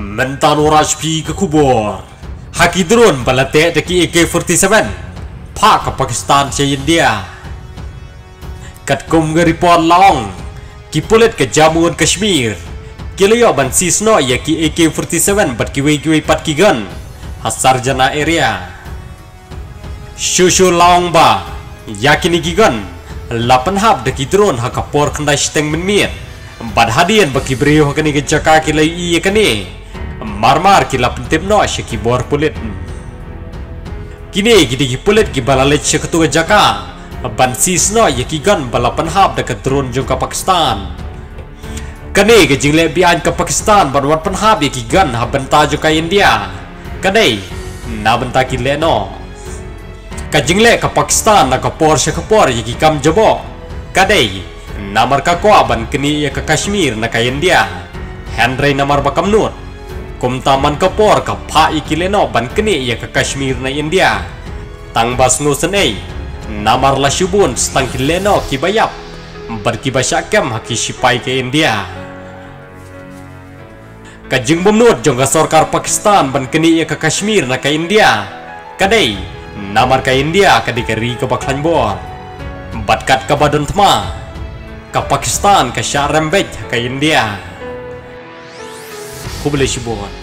mental rajpi ke kubur haki drone balate teki AK-47 pak ke Pakistan se India kat kum ke report long ki pulit ke Jammu and Kashmir Kiliyo ban sisno ya ki AK-47 bat ki wei pat ki gun hasar jana area Shushu long ba yakini ki gun lapan hab de ki drone ha kapor khandai steng min miet bad hadian baki brio kani ke jaka ki lai i kani marmar ki lapan tip no she ki bor pulit. Kini gidi ki pulit ki balalet she ketua jaka ban sisno ya ki gun balapan hab de ke drone jong ka Pakistan. Kane ke jingle bian ke Pakistan ban wat pen hab ki gan ha benta jo ka India. Kane na benta ki le no. Ka jingle ke Pakistan na ka por se ka por ki kam jabo kane namar ka ko ban kini ya ke Kashmir na ka India. Henry namar bakam nur kum taman ka por ka pha ki le no ban kini ya ke Kashmir na India tang bas nu senei namar la shubun stang ki le no ki bayap berkibasyakem haki sipai ke India. Kajing bumnut jong ka sarkar Pakistan ban keni ya ke Kashmir na ke India. Kadai namar ke India kadi keri ke baklan bor. Batkat ke badan tma ke Pakistan ke syarembek ke India. Kubilai Shibovan.